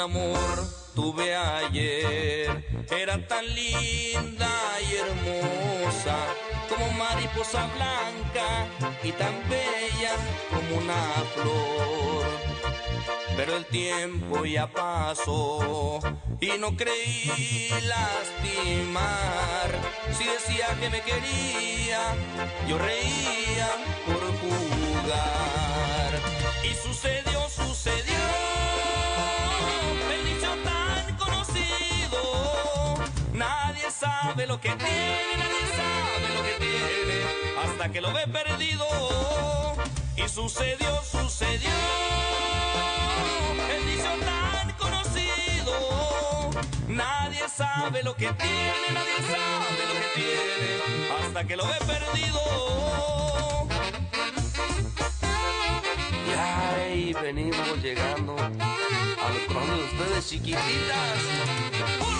amor tuve ayer. Era tan linda y hermosa como mariposa blanca y tan bella como una flor. Pero el tiempo ya pasó y no creí lastimar. Si decía que me quería, yo reía por jugar. Y sucedió. Sabe lo que tiene, nadie sabe lo que tiene. Hasta que lo ve perdido. Y sucedió, sucedió. El dicho tan conocido. Nadie sabe lo que tiene, nadie sabe lo que tiene. Hasta que lo ve perdido. Ya ahí venimos llegando al crono de ustedes chiquititas.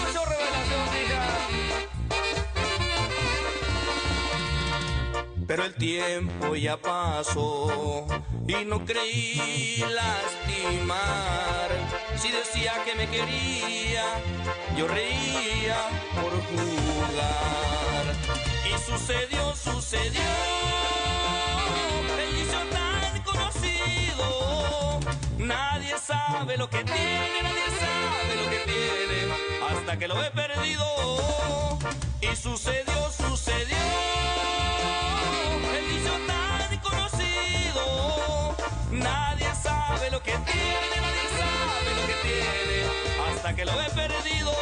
Pero el tiempo ya pasó y no creí lastimar. Si decía que me quería, yo reía por jugar. Y sucedió, sucedió. El dicho tan conocido. Nadie sabe lo que tiene, nadie sabe lo que tiene. Hasta que lo he perdido. Y sucedió, sucedió. hasta que lo he perdido.